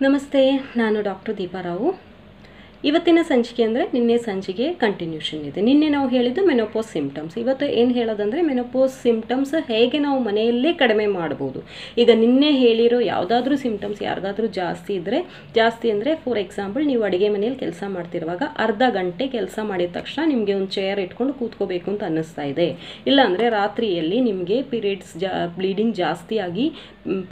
ನಮಸ್ತೆ ನಾನು ಡಾಕ್ಟರ್ ದೀಪಾರಾವು ಇವತ್ತಿನ ಸಂಚಿಕೆ ಅಂದರೆ ನಿನ್ನೆ ಸಂಚಿಕೆ ಕಂಟಿನ್ಯೂಷನ್ ಇದೆ. ನಿನ್ನೆ ನಾವು ಹೇಳಿದ್ದು ಮೆನೋಪೋಸ್ ಸಿಂಪ್ಟಮ್ಸ್ ಇವತ್ತು ಏನು ಹೇಳೋದಂದರೆ ಮೆನೋಪೋಸ್ ಸಿಂಪ್ಟಮ್ಸ್ ಹೇಗೆ ನಾವು ಮನೆಯಲ್ಲೇ ಕಡಿಮೆ ಮಾಡ್ಬೋದು. ಈಗ ನಿನ್ನೆ ಹೇಳಿರೋ ಯಾವುದಾದ್ರೂ ಸಿಂಪ್ಟಮ್ಸ್ ಯಾರಿಗಾದ್ರೂ ಜಾಸ್ತಿ ಇದ್ದರೆ ಜಾಸ್ತಿ ಅಂದರೆ ಫಾರ್ ಎಕ್ಸಾಂಪಲ್ ನೀವು ಅಡುಗೆ ಮನೆಯಲ್ಲಿ ಕೆಲಸ ಮಾಡ್ತಿರುವಾಗ ಅರ್ಧ ಗಂಟೆ ಕೆಲಸ ಮಾಡಿದ ತಕ್ಷಣ ನಿಮಗೆ ಒಂದು ಚೇರ್ ಇಟ್ಕೊಂಡು ಕೂತ್ಕೋಬೇಕು ಅಂತ ಅನ್ನಿಸ್ತಾ ಇದೆ. ಇಲ್ಲಾಂದರೆ ರಾತ್ರಿಯಲ್ಲಿ ನಿಮಗೆ ಪೀರಿಯಡ್ಸ್ ಜಾ ಬ್ಲೀಡಿಂಗ್ ಜಾಸ್ತಿಯಾಗಿ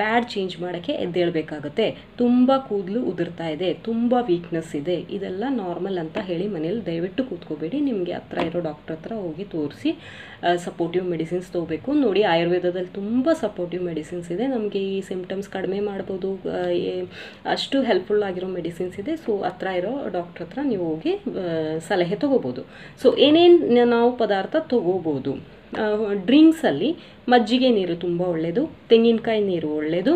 ಪ್ಯಾಡ್ ಚೇಂಜ್ ಮಾಡೋಕ್ಕೆ ಎದ್ದೇಳಬೇಕಾಗುತ್ತೆ. ತುಂಬ ಕೂದಲು ಉದುರ್ತಾ ಇದೆ. ತುಂಬ ವೀಕ್ನೆಸ್ ಇದೆ. ಇದೆಲ್ಲ ನಾರ್ಮಲ್ ಅಂತ ಹೇಳಿ ಮನೇಲಿ ದಯವಿಟ್ಟು ಕೂತ್ಕೋಬೇಡಿ. ನಿಮಗೆ ಹತ್ರ ಇರೋ ಡಾಕ್ಟ್ರ್ ಹತ್ರ ಹೋಗಿ ತೋರಿಸಿ ಸಪೋರ್ಟಿವ್ ಮೆಡಿಸಿನ್ಸ್ ತೊಗೋಬೇಕು. ನೋಡಿ ಆಯುರ್ವೇದದಲ್ಲಿ ತುಂಬ ಸಪೋರ್ಟಿವ್ ಮೆಡಿಸಿನ್ಸ್ ಇದೆ. ನಮಗೆ ಈ ಸಿಂಪ್ಟಮ್ಸ್ ಕಡಿಮೆ ಮಾಡ್ಬೋದು ಅಷ್ಟು ಹೆಲ್ಪ್ಫುಲ್ ಆಗಿರೋ ಮೆಡಿಸಿನ್ಸ್ ಇದೆ. ಸೊ ಹತ್ರ ಇರೋ ಡಾಕ್ಟ್ರ್ ಹತ್ರ ನೀವು ಹೋಗಿ ಸಲಹೆ ತೊಗೋಬೋದು. ಸೊ ಏನೇನು ನಾವು ಪದಾರ್ಥ ತೊಗೋಬೋದು? ಡ್ರಿಂಕ್ಸಲ್ಲಿ ಮಜ್ಜಿಗೆ ನೀರು ತುಂಬ ಒಳ್ಳೆಯದು ತೆಂಗಿನಕಾಯಿ ನೀರು ಒಳ್ಳೆಯದು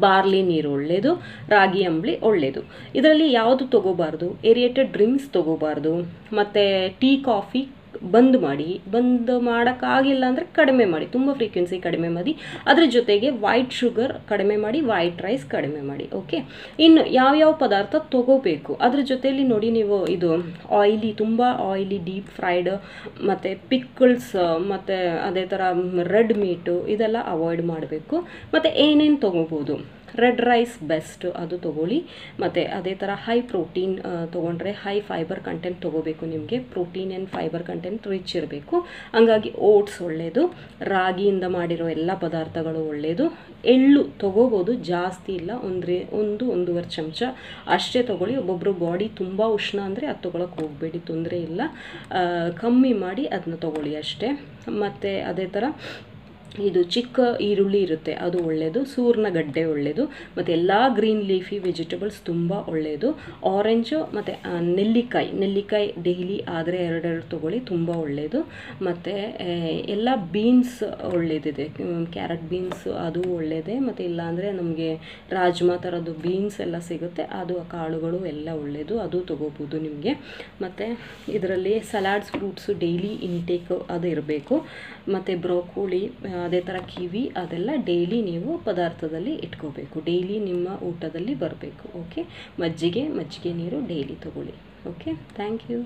ಬಾರ್ಲಿ ನೀರು ಒಳ್ಳೆಯದು ರಾಗಿ ಅಂಬಳಿ ಒಳ್ಳೆಯದು ಇದರಲ್ಲಿ ಯಾವುದು ತೊಗೋಬಾರ್ದು? ಏರಿಯೇಟೆಡ್ ಡ್ರಿಂಕ್ಸ್ ತೊಗೋಬಾರ್ದು. ಮತ್ತು ಟೀ, ಕಾಫಿ ಬಂದ್ ಮಾಡಿ, ಬಂದ್ ಮಾಡೋಕ್ಕಾಗಿಲ್ಲ ಅಂದರೆ ಕಡಿಮೆ ಮಾಡಿ, ತುಂಬ ಫ್ರೀಕ್ವೆನ್ಸಿ ಕಡಿಮೆ ಮಾಡಿ. ಅದ್ರ ಜೊತೆಗೆ ವೈಟ್ ಶುಗರ್ ಕಡಿಮೆ ಮಾಡಿ ವೈಟ್ ರೈಸ್ ಕಡಿಮೆ ಮಾಡಿ ಓಕೆ ಇನ್ನು ಯಾವ್ಯಾವ ಪದಾರ್ಥ ತೊಗೋಬೇಕು? ಅದ್ರ ಜೊತೆಯಲ್ಲಿ ನೋಡಿ ನೀವು ಇದು ಆಯಿಲಿ ತುಂಬ ಆಯಿಲಿ ಡೀಪ್ ಫ್ರೈಡ್ ಮತ್ತು ಪಿಕ್ಕಲ್ಸ್ ಮತ್ತು ಅದೇ ಥರ ರೆಡ್ ಮೀಟು ಇದೆಲ್ಲ ಅವಾಯ್ಡ್ ಮಾಡಬೇಕು. ಮತ್ತು ಏನೇನು ತೊಗೋಬೋದು? ರೆಡ್ ರೈಸ್ ಬೆಸ್ಟ್ ಅದು ತೊಗೊಳ್ಳಿ. ಮತ್ತು ಅದೇ ಥರ ಹೈ ಪ್ರೋಟೀನ್ ತೊಗೊಂಡ್ರೆ ಹೈ ಫೈಬರ್ ಕಂಟೆಂಟ್ ತೊಗೋಬೇಕು ನಿಮಗೆ. Protein and fibre content rich ಇರಬೇಕು. ಹಂಗಾಗಿ ಓಟ್ಸ್ ಒಳ್ಳೆಯದು ರಾಗಿಯಿಂದ ಮಾಡಿರೋ ಎಲ್ಲ ಪದಾರ್ಥಗಳು ಒಳ್ಳೆಯದು ಎಳ್ಳು ತೊಗೋಬೋದು, ಜಾಸ್ತಿ ಇಲ್ಲ, ಒಂದ್ರೆ, ಒಂದು, ಒಂದೂವರೆ ಚಮಚ. ಅಷ್ಟೇ ತೊಗೊಳ್ಳಿ ಒಬ್ಬೊಬ್ಬರು ಬಾಡಿ ತುಂಬ ಉಷ್ಣ ಅಂದರೆ ಅದು ತೊಗೊಳಕ್ಕೆ ಹೋಗಬೇಡಿ, ತೊಂದರೆ ಇಲ್ಲ. ಕಮ್ಮಿ ಮಾಡಿ ಅದನ್ನ ತೊಗೊಳ್ಳಿ ಅಷ್ಟೇ. ಮತ್ತು ಅದೇ ಥರ ಇದು ಚಿಕ್ಕ ಈರುಳ್ಳಿ ಇರುತ್ತೆ, ಅದು ಒಳ್ಳೆಯದು ಸೂರ್ಣಗಡ್ಡೆ ಒಳ್ಳೆಯದು ಮತ್ತು ಎಲ್ಲ ಗ್ರೀನ್ ಲೀಫಿ ವೆಜಿಟೇಬಲ್ಸ್ ತುಂಬ ಒಳ್ಳೆಯದು ಆರೆಂಜು ಮತ್ತು ನೆಲ್ಲಿಕಾಯಿ. ನೆಲ್ಲಿಕಾಯಿ ಡೈಲಿ ಆದರೆ ಎರಡೆರಡು ತೊಗೊಳ್ಳಿ, ತುಂಬ ಒಳ್ಳೆಯದು ಮತ್ತು ಎಲ್ಲ ಬೀನ್ಸ್ ಒಳ್ಳೆಯದಿದೆ ಕ್ಯಾರೆಟ್ ಬೀನ್ಸ್ ಅದು ಒಳ್ಳೆಯದೇ ಮತ್ತು ಇಲ್ಲಾಂದರೆ ನಮಗೆ ರಾಜ್ಮಾ ಥರದ್ದು ಬೀನ್ಸ್ ಎಲ್ಲ ಸಿಗುತ್ತೆ. ಅದು ಕಾಳುಗಳು ಎಲ್ಲ ಒಳ್ಳೆಯದು ಅದು ತೊಗೋಬೋದು ನಿಮಗೆ. ಮತ್ತು ಇದರಲ್ಲಿ ಸಲಾಡ್ಸ್, ಫ್ರೂಟ್ಸು ಡೈಲಿ ಇಂಟೇಕ್ ಅದು ಇರಬೇಕು. ಮತ್ತು ಬ್ರೋಕೋಳಿ ಅದೇ ಥರ ಕಿವಿ, ಅದೆಲ್ಲ ಡೈಲಿ ನೀವು ಪದಾರ್ಥದಲ್ಲಿ ಇಟ್ಕೋಬೇಕು. ಡೈಲಿ ನಿಮ್ಮ ಊಟದಲ್ಲಿ ಬರಬೇಕು ಓಕೆ ಮಜ್ಜಿಗೆ ಮಜ್ಜಿಗೆ ನೀರು ಡೈಲಿ ತಗೊಳ್ಳಿ ಓಕೆ ಥ್ಯಾಂಕ್ ಯು